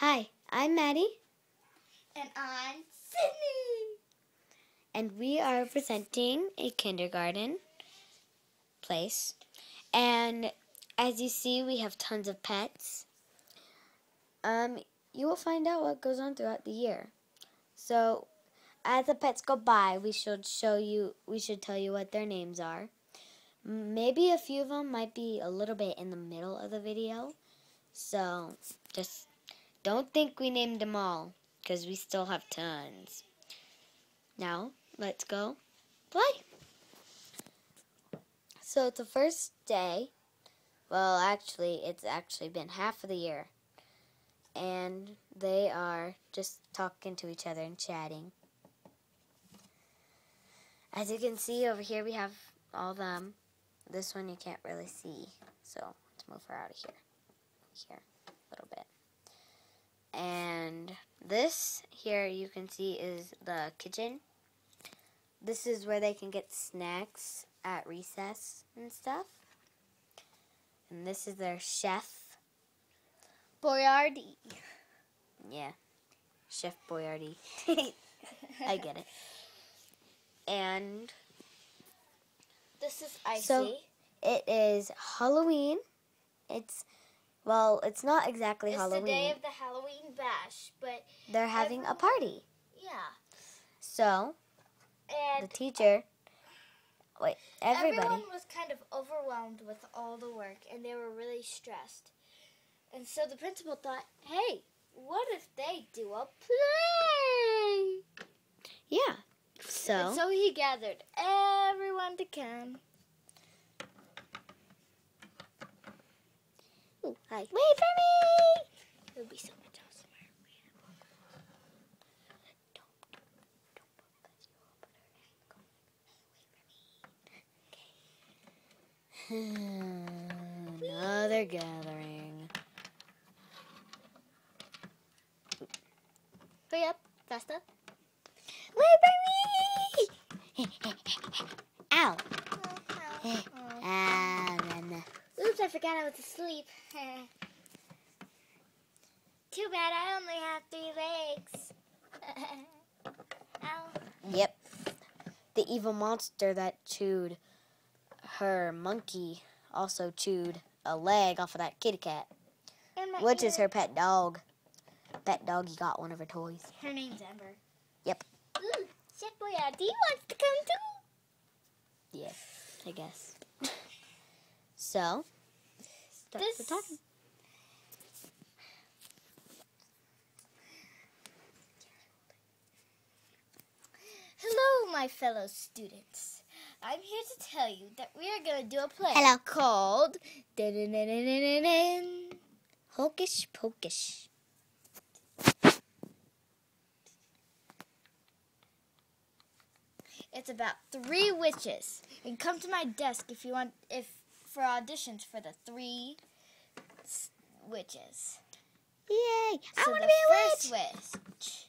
Hi, I'm Maddie, And I'm Sydney. and we are presenting a kindergarten place. And as you see, we have tons of pets. Um, you will find out what goes on throughout the year. So, as the pets go by, we should show you. We should tell you what their names are. Maybe a few of them might be a little bit in the middle of the video. So, just don't think we named them all, because we still have tons. Now, let's go play. So, it's the first day. Well, actually, it's actually been half of the year. And they are just talking to each other and chatting. As you can see over here, we have all them. This one you can't really see, so let's move her out of here. Here, a little bit. And this here you can see is the kitchen. This is where they can get snacks at recess and stuff. And this is their chef. Boyardee. Yeah, Chef Boyardee. I get it. And This is Icy. So- it is Halloween. It's well, it's not exactly it's Halloween. It's the day of the Halloween bash, but They're having a party. yeah. So the And teacher, wait, everybody. everyone was kind of overwhelmed with all the work and they were really stressed. And so the principal thought, hey, what if they do a play? Yeah. So And so he gathered everyone to come. Hi. wait for me. It'll be so much awesomer. Another gathering. Hurry up, faster. Wait for me. Ow. Ah, run. Oops, I forgot I was asleep. Too bad I only have three legs. Yep. The evil monster that chewed her monkey also chewed a leg off of that kitty cat, which is her pet dog. Pet doggy got one of her toys. Her name's Ember. Yep. Ooh, Chef Boyardee wants to come too. Yeah, I guess. so, start This the. Hello, my fellow students. I'm here to tell you that we are going to do a play Hello. called. Hocus pocus. It's about three witches. And come to my desk if you want if for auditions for the three s- witches. Yay! I want to be a witch. witch.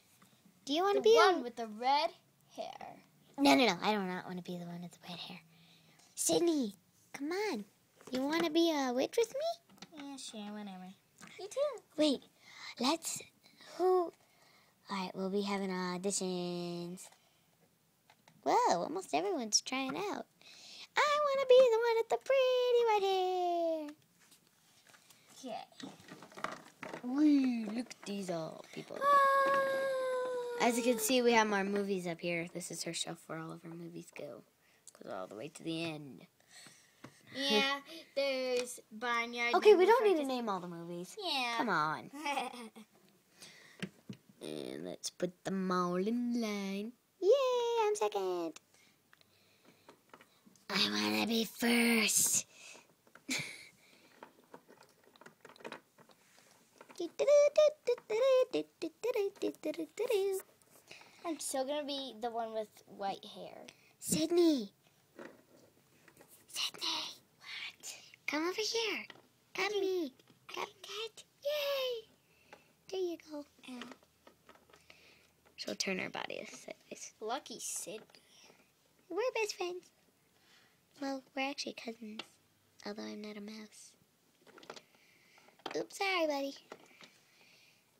Do you want to be one a with the red hair. No, no, no. I do not want to be the one with the red hair. Sydney, come on. You want to be a witch with me? Yeah, sure, whatever. You too. Wait, let's. Who? Alright, we'll be having auditions. Whoa, almost everyone's trying out. I want to be the one with the pretty white hair. Okay. Woo, look at these all people. Ah. As you can see, we have more movies up here. This is her shelf where all of her movies go. Goes all the way to the end. Yeah, there's Barnyard. Okay, we don't need to name all the movies. Yeah. Come on. And let's put them all in line. Yay, I'm second. I want to be first. I'm still gonna be the one with white hair. Sydney. Sydney. What? Come over here. Come me. Come cat. Yay. There you go. She'll turn her body sideways. Lucky Sid. We're best friends. Well, we're actually cousins. Although I'm not a mouse. Oops, sorry, buddy.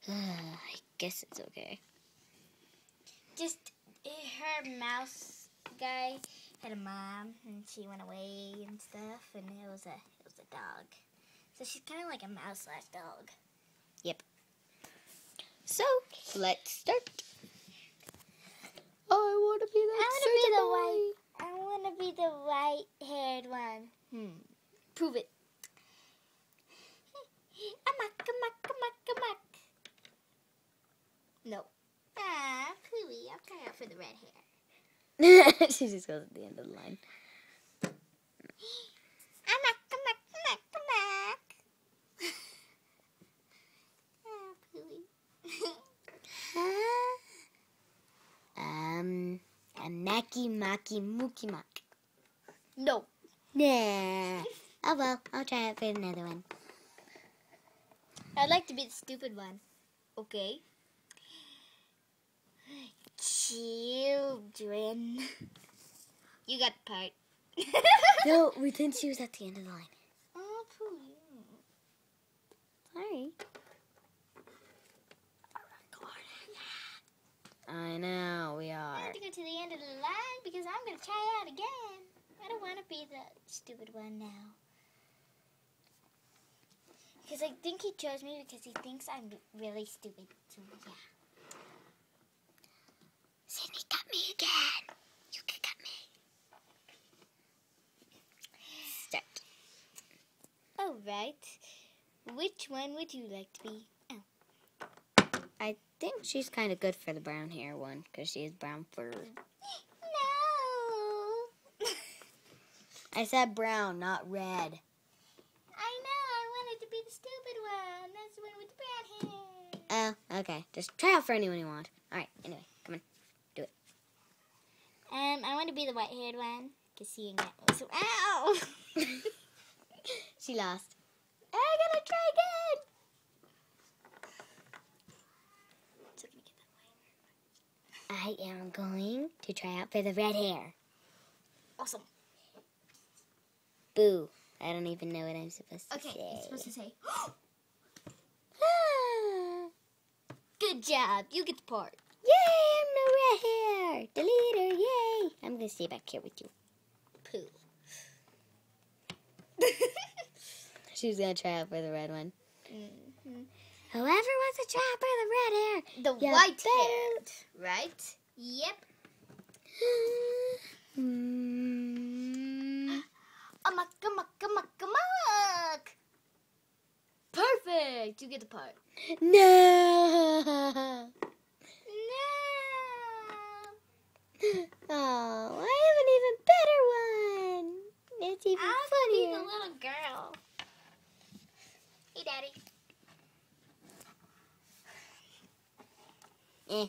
I guess it's okay. Just her mouse guy had a mom, and she went away and stuff, and it was a it was a dog. So she's kind of like a mouse slash dog. Yep. So let's start. I want to be that. I I want to be the white-haired one. Hmm. Prove it. Amak, amak, amak, amak. No. Ah, Pooey, I'll try out for the red hair. she just goes at the end of the line. Amak, amak, amak, amak. ah, Pooey. Um, Maki Maki Mookie Mock. no. Nah. Oh well, I'll try it for another one. I'd like to be the stupid one. Okay. Children. You got the part. No, we didn't was at the end of the line. Oh. Sorry. I know, we are. I have to go to the end of the line because I'm going to try out again. I don't want to be the stupid one now. Because I think he chose me because he thinks I'm really stupid. So, yeah. Sydney got me again. You can cut me. Start. All right. Which one would you like to be? I think she's kind of good for the brown hair one because she has brown fur. No. I said brown, not red. I know. I wanted to be the stupid one. That's the one with the brown hair. Oh, okay. Just try out for anyone you want. All right. Anyway, come on. Do it. Um, I want to be the white-haired one. Cause seeing that was ow. She lost. I gotta try again. So let me get that I am going to try out for the red hair. Awesome. Boo. I don't even know what I'm supposed to Okay, say. you're supposed to say, Ah. "Good job, you get the part." Yay, I'm the red hair. The leader, yay. I'm gonna stay back here with you. Poo. She's gonna try out for the red one. Mhm. Whoever wants to try out for the red hair. The white haired, right? Yep. Mm. Amak, amak, amak, amak. Perfect. You get the part. No. No. Oh, I have an even better one. It's even I'll be funnier. the little girl. Hey, Daddy. Eh.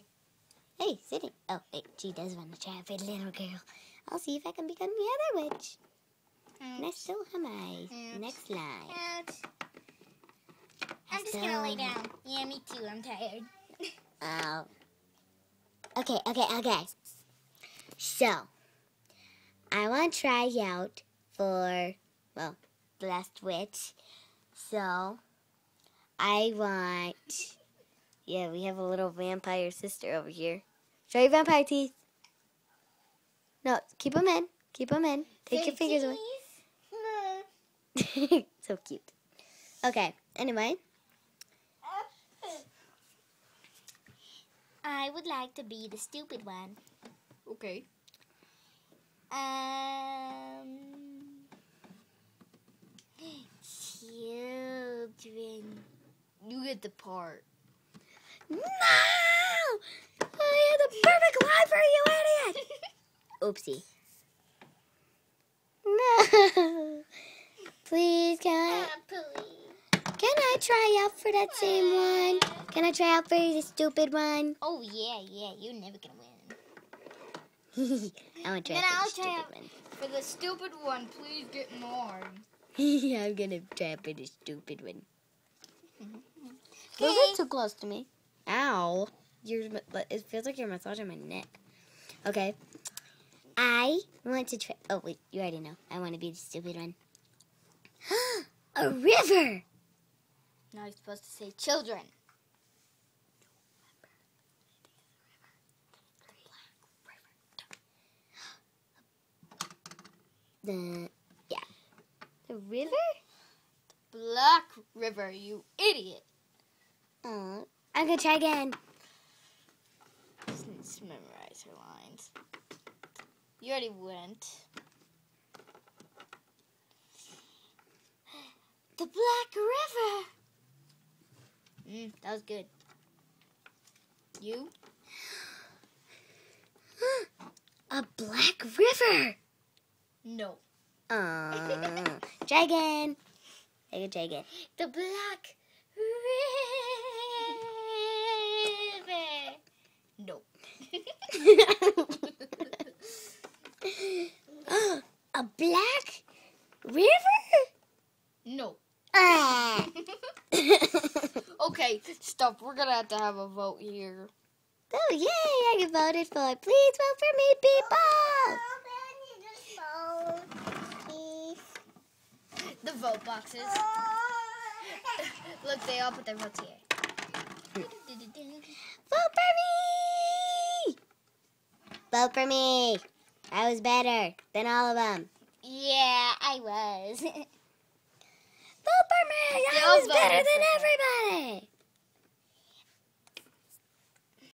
Hey, Sydney. Oh, wait, she does want to try out for the little girl. I'll see if I can become the other witch. Next to my Ouch. next line. Ouch. I'm just gonna lay down. Yeah, me too. I'm tired. Oh. Okay, okay, okay. So, I want to try out for, well, the last witch. So, I want, yeah, we have a little vampire sister over here. Show your vampire teeth. No, keep them in. Keep them in. Take your fingers away. away. so cute. Okay, anyway. I would like to be the stupid one. Okay. Um, children. You get the part. No! I had the perfect line for you, idiot! Oopsie. No. Please, can I, can I try out for that same one? Can I try out for the stupid one? Oh yeah, yeah. You're never gonna win. I want to try Then out I'll for the try stupid one. For the stupid one, please get more. I'm gonna try out for the stupid one. Those are too close to me. Ow it feels like you're massaging my neck. Okay. I want to try. Oh, wait, you already know. I want to be the stupid one. a river! No, you're supposed to say children. The, yeah. The river? The Black River, you idiot. Uh, I'm gonna try again. Just needs to memorize her lines. You already went. The Black River. Mm, that was good. You? A black river. No. Uh, dragon! I can. The Black River. No. a black river? no. Ah. Okay, stop. We're gonna have to have a vote here. oh yay! I can voted for. Please vote for me, people. The vote boxes. Look, they all put their votes here. Vote for me. Vote for me. I was better than all of them. Yeah, I was. Vote for me. I Y'all was better than everybody.